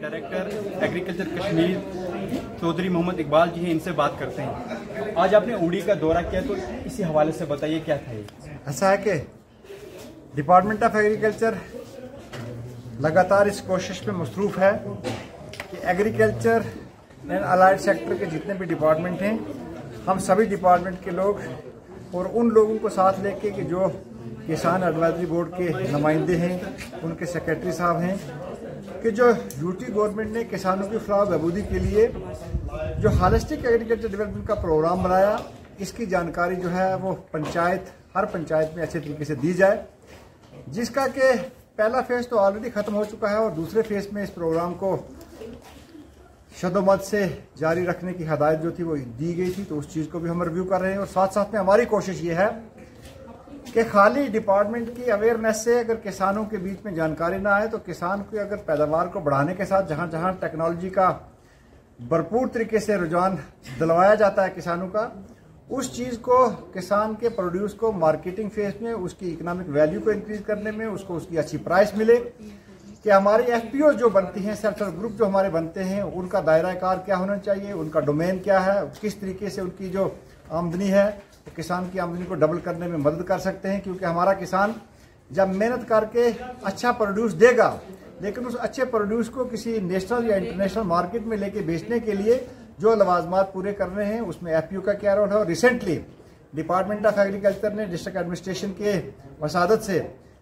Director, agriculture Kashmir, Chaudhary Mohammad Iqbal ji हैं, इनसे बात करते हैं। आज आपने उड़ी का दौरा किया तो इसी हवाले से बताइए क्या था ऐसा है कि डिपार्टमेंट ऑफ़ एग्रीकल्चर लगातार इस कोशिश में मसरूफ़ है कि एग्रीकल्चर एंड अलाइड सेक्टर के जितने भी डिपार्टमेंट हैं, हम सभी डिपार्टमेंट के लोग और उन लोगों को साथ लेके कि जो किसान एडवाइजरी बोर्ड के नुमाइंदे हैं, उनके सेक्रेटरी साहब हैं कि जो यूटी गवर्नमेंट ने किसानों की फलाह बहबूदी के लिए जो हालिस्टिक एग्रीकल्चर डेवलपमेंट का प्रोग्राम बनाया, इसकी जानकारी जो है वो पंचायत, हर पंचायत में अच्छे तरीके से दी जाए, जिसका कि पहला फ़ेज़ तो ऑलरेडी खत्म हो चुका है और दूसरे फ़ेज़ में इस प्रोग्राम को शदोमत से जारी रखने की हदायत जो थी वो दी गई थी तो उस चीज़ को भी हम रिव्यू कर रहे हैं और साथ साथ में हमारी कोशिश ये है कि खाली डिपार्टमेंट की अवेयरनेस से अगर किसानों के बीच में जानकारी ना आए तो किसान की अगर पैदावार को बढ़ाने के साथ जहाँ जहाँ टेक्नोलॉजी का भरपूर तरीके से रुझान दिलवाया जाता है किसानों का, उस चीज़ को किसान के प्रोड्यूस को मार्केटिंग फ़ेज़ में, उसकी इकोनॉमिक वैल्यू को इंक्रीज करने में, उसको उसकी अच्छी प्राइस मिले। कि हमारी एफ़ जो बनती हैं सेल्फ हेल्प ग्रुप जो हमारे बनते हैं, उनका दायरा कार क्या होना चाहिए, उनका डोमेन क्या है, किस तरीके से उनकी जो आमदनी है तो किसान की आमदनी को डबल करने में मदद कर सकते हैं, क्योंकि हमारा किसान जब मेहनत करके अच्छा प्रोड्यूस देगा, लेकिन उस अच्छे प्रोड्यूस को किसी नेशनल या इंटरनेशनल मार्केट में लेके बेचने के लिए जो लवाजमात पूरे करने हैं, उसमें एफ़ का क्या रोल है? और रिसेंटली डिपार्टमेंट ऑफ़ एग्रीकल्चर ने डिस्ट्रिक्ट एडमिनिस्ट्रेशन के वसादत से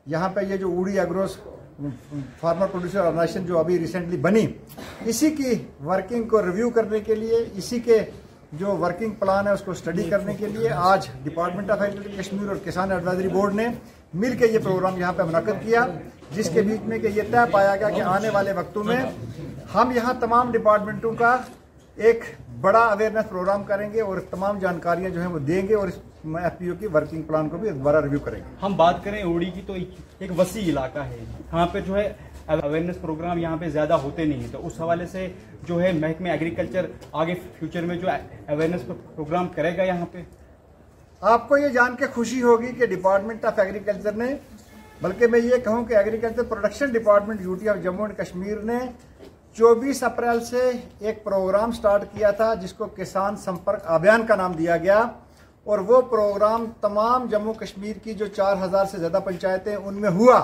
यहाँ पे ये जो उड़ी एग्रोस फार्मर प्रोड्यूसर ऑर्गेनाइजेशन जो अभी रिसेंटली बनी, इसी की वर्किंग को रिव्यू करने के लिए, इसी के जो वर्किंग प्लान है उसको स्टडी करने के लिए आज डिपार्टमेंट ऑफ़ एग्रीकल्चर कश्मीर और किसान एडवाइजरी बोर्ड ने मिल के ये प्रोग्राम यहाँ पे मुनद किया, जिसके बीच में कि ये तय पाया गया कि आने वाले वक्तों में हम यहाँ तमाम डिपार्टमेंटों का एक बड़ा अवेयरनेस प्रोग्राम करेंगे और तमाम जानकारियाँ जो है वो देंगे और एफ़ की वर्किंग प्लान को भी दोबारा रिव्यू करेंगे। हम बात करें ओडी की तो एक वसी इलाका है, यहाँ पे जो है अवेयरनेस प्रोग्राम यहाँ पे ज़्यादा होते नहीं है। तो उस हवाले से जो है महकमे एग्रीकल्चर आगे फ्यूचर में जो अवेयरनेस प्रोग्राम करेगा यहाँ पे। आपको ये जान के खुशी होगी कि डिपार्टमेंट ऑफ़ एग्रीकल्चर ने, बल्कि मैं ये कहूँ कि agriculture production department UT of Jammu and Kashmir ने 24 अप्रैल से एक प्रोग्राम स्टार्ट किया था, जिसको किसान संपर्क अभियान का नाम दिया गया। और वो प्रोग्राम तमाम जम्मू कश्मीर की जो 4000 से ज़्यादा पंचायतें उनमें हुआ।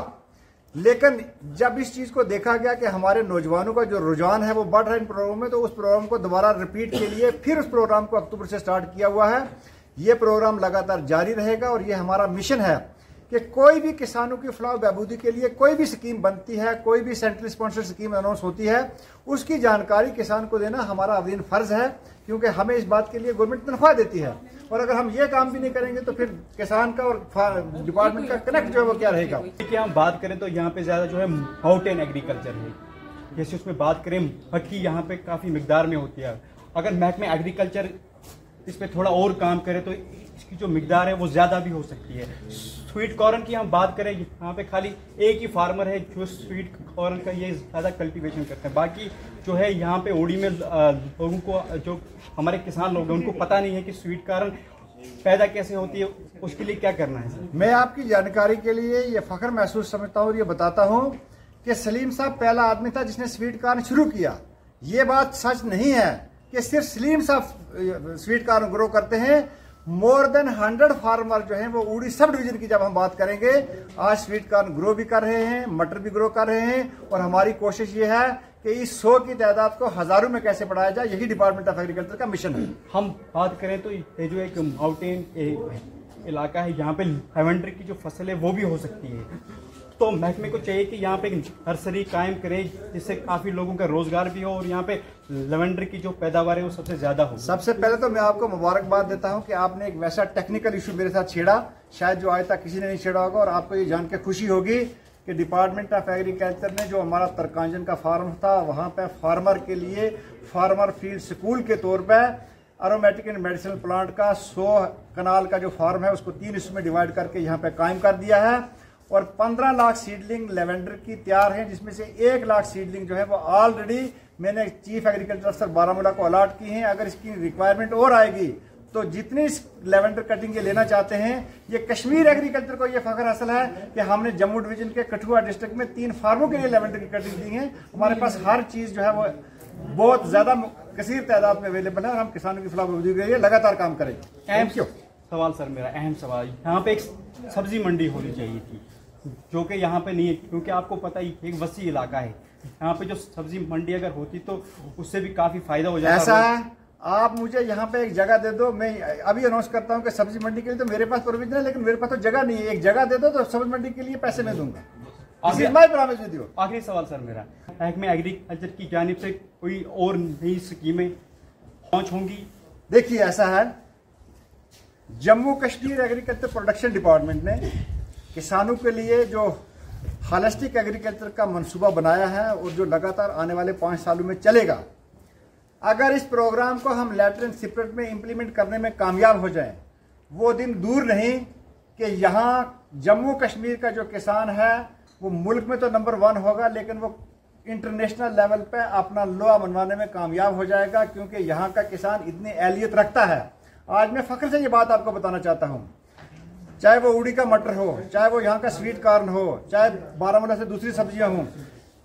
लेकिन जब इस चीज़ को देखा गया कि हमारे नौजवानों का जो रुझान है वो बढ़ रहा है इन प्रोग्राम में तो उस प्रोग्राम को दोबारा रिपीट के लिए फिर उस प्रोग्राम को अक्टूबर से स्टार्ट किया हुआ है। ये प्रोग्राम लगातार जारी रहेगा और ये हमारा मिशन है। कि कोई भी किसानों की फलाह बहबूदी के लिए कोई भी स्कीम बनती है, कोई भी सेंट्रल स्पॉन्सर स्कीम अनाउंस होती है, उसकी जानकारी किसान को देना हमारा अवधीन फ़र्ज़ है, क्योंकि हमें इस बात के लिए गवर्नमेंट तनख्वाह देती है। और अगर हम ये काम भी नहीं करेंगे तो फिर किसान का और डिपार्टमेंट का कनेक्ट जो है वो क्या रहेगा? देखिए, हम बात करें तो यहाँ पे ज़्यादा जो है माउंटेन एग्रीकल्चर है। जैसे उसमें बात करें, मक्की यहाँ पे काफ़ी मकदार में होती है। अगर महकमे एग्रीकल्चर इस पर थोड़ा और काम करे तो इसकी जो मकदार है वो ज़्यादा भी हो सकती है। स्वीट कॉर्न की हम बात करें, यहाँ पे खाली एक ही फार्मर है जो स्वीट कॉर्न का ये ज़्यादा कल्टीवेशन करते हैं। बाकी जो है, यहाँ पे ओडी में लोगों को, जो हमारे किसान लोग हैं, उनको पता नहीं है कि स्वीट कॉर्न पैदा कैसे होती है, उसके लिए क्या करना है। मैं आपकी जानकारी के लिए ये फख्र महसूस समझता हूँ और ये बताता हूँ कि सलीम साहब पहला आदमी था जिसने स्वीट कॉर्न शुरू किया। ये बात सच नहीं है कि सिर्फ़ सलीम साहब स्वीट कॉर्न ग्रो करते हैं मोर देन हंड्रेड फार्मर जो हैं, वो उड़ी सब डिवीज़न की जब हम बात करेंगे, आज स्वीट कॉर्न ग्रो भी कर रहे हैं, मटर भी ग्रो कर रहे हैं, और हमारी कोशिश ये है कि इस सौ की तादाद को हज़ारों में कैसे बढ़ाया जाए, यही डिपार्टमेंट ऑफ़ एग्रीकल्चर का मिशन है। हम बात करें तो ये जो एक माउंटेन इलाका है, यहाँ पे लेवेंडर की जो फ़सल है, वो भी हो सकती है। तो महकमे को चाहिए कि यहाँ पे नर्सरी कायम करें, जिससे काफ़ी लोगों का रोज़गार भी हो और यहाँ पे लेवेंडर की जो पैदावार है वो सबसे ज़्यादा हो। सबसे पहले तो मैं आपको मुबारकबाद देता हूँ कि आपने एक वैसा टेक्निकल इशू मेरे साथ छेड़ा। शायद जो आज तक किसी ने नहीं छेड़ा होगा और आपको ये जान के खुशी होगी कि डिपार्टमेंट ऑफ़ एग्रीकल्चर ने जो हमारा तरकांजन का फार्म था, वहाँ पर फार्मर के लिए फार्मर फ़ील्ड स्कूल के तौर पर अरोमेटिक एंड मेडिसिनल प्लांट का सौ कनाल का जो फार्म है, उसको तीन हिस्सों में डिवाइड करके यहाँ पे कायम कर दिया है। और 15 लाख सीडलिंग लेवेंडर की तैयार है जिसमें से एक लाख सीडलिंग जो है वो ऑलरेडी मैंने चीफ एग्रीकल्चर अफसर बारामूला को अलॉट की है। अगर इसकी रिक्वायरमेंट और आएगी तो जितनी लेवेंडर कटिंग ये लेना चाहते हैं ये कश्मीर एग्रीकल्चर को ये फखर हासिल है कि हमने जम्मू डिवीज़न के कठुआ डिस्ट्रिक्ट में तीन फार्मों के लिए लेवेंडर की कटिंग दी है। हमारे पास हर चीज़ जो है वो बहुत ज़्यादा कसीर तादाद में अवेलेबल है और हम किसानों की फलाह के लिए लगातार काम करेंगे। अहम क्यों सवाल सर मेरा अहम सवाल। यहाँ पे एक सब्ज़ी मंडी होनी चाहिए थी। जो कि यहाँ पे नहीं है क्योंकि आपको पता ही एक वसी इलाका है। यहाँ पे जो सब्ज़ी मंडी अगर होती तो उससे भी काफ़ी फ़ायदा हो जाता। ऐसा है? आप मुझे यहाँ पे एक जगह दे दो मैं अभी अनाउंस करता हूँ कि सब्ज़ी मंडी के लिए तो मेरे पास प्रोविज़न है लेकिन मेरे पास तो जगह नहीं है। एक जगह दे दो तो सब्ज़ी मंडी के लिए पैसे मैं दूँगा। आखिरी सवाल सर मेरा। महकमे एग्रीकल्चर की जानब से कोई और नई स्कीमें लॉन्च होंगी? देखिए ऐसा है। Jammu Kashmir agriculture production department ने किसानों के लिए जो हालिस्टिक एग्रीकल्चर का मंसूबा बनाया है और जो लगातार आने वाले पाँच सालों में चलेगा, अगर इस प्रोग्राम को हम लेटर एंड सिपरेट में इंप्लीमेंट करने में कामयाब हो जाएँ, वो दिन दूर नहीं कि यहाँ जम्मू कश्मीर का जो किसान है, वो मुल्क में तो नंबर वन होगा, लेकिन वो इंटरनेशनल लेवल पे अपना लोहा मनवाने में कामयाब हो जाएगा, क्योंकि यहाँ का किसान इतनी एहलियत रखता है। आज मैं फख्र से ये बात आपको बताना चाहता हूँ। चाहे वो उड़ी का मटर हो, चाहे वो यहाँ का स्वीट कार्न हो, चाहे बारामूला से दूसरी सब्ज़ियाँ हों,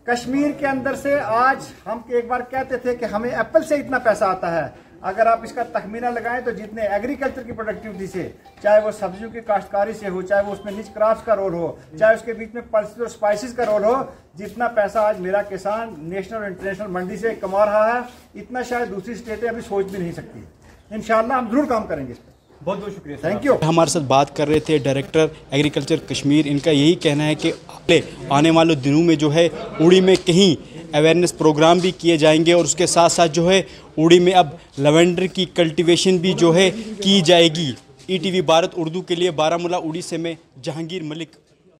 कश्मीर के अंदर से आज हम एक बार कहते थे कि हमें एप्पल से इतना पैसा आता है। अगर आप इसका तखमीना लगाएँ तो जितने एग्रीकल्चर की प्रोडक्टिविटी से, चाहे वो सब्जियों की काश्तकारी से हो, चाहे वो उसमें निच क्राफ्ट का रोल हो, चाहे उसके बीच में पल्स और स्पाइसिस का रोल हो, जितना पैसा आज मेरा किसान नेशनल और इंटरनेशनल मंडी से कमा रहा है, इतना शायद दूसरी स्टेटें अभी सोच भी नहीं सकती। इनशाला हम ज़रूर काम करेंगे इस पर। बहुत बहुत शुक्रिया थैंक यू हमारे साथ बात कर रहे थे डायरेक्टर एग्रीकल्चर कश्मीर इनका यही कहना है कि आने वाले दिनों में जो है उड़ी में कहीं अवेयरनेस प्रोग्राम भी किए जाएँगे और उसके साथ साथ जो है उड़ी में अब लेवेंडर की कल्टिवेशन भी जो है की जाएगी। E T V Bharat Urdu के लिए बारामूला उड़ी से मैं जहांगीर मलिक